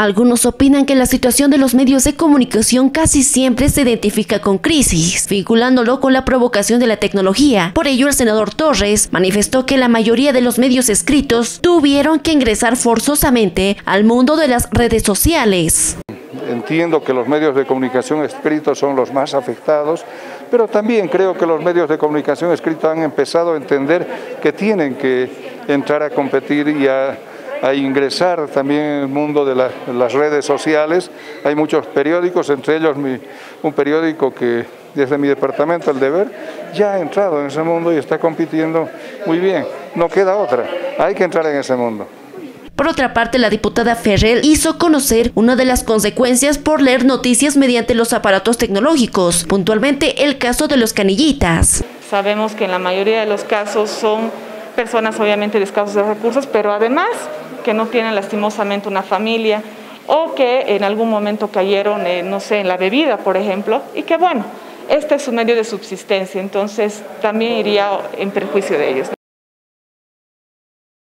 Algunos opinan que la situación de los medios de comunicación casi siempre se identifica con crisis, vinculándolo con la provocación de la tecnología. Por ello, el senador Torres manifestó que la mayoría de los medios escritos tuvieron que ingresar forzosamente al mundo de las redes sociales. Entiendo que los medios de comunicación escritos son los más afectados, pero también creo que los medios de comunicación escritos han empezado a entender que tienen que entrar a competir y a a ingresar también en el mundo de las redes sociales. Hay muchos periódicos, entre ellos un periódico que desde mi departamento, El Deber, ya ha entrado en ese mundo y está compitiendo muy bien. No queda otra, hay que entrar en ese mundo. Por otra parte, la diputada Ferrer hizo conocer una de las consecuencias por leer noticias mediante los aparatos tecnológicos, puntualmente el caso de los canillitas. Sabemos que en la mayoría de los casos son personas obviamente de escasos recursos, pero además que no tienen lastimosamente una familia o que en algún momento cayeron, eh, no sé, en la bebida, por ejemplo, y que bueno, este es su medio de subsistencia, entonces también iría en perjuicio de ellos.